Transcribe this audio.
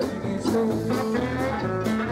baby, so.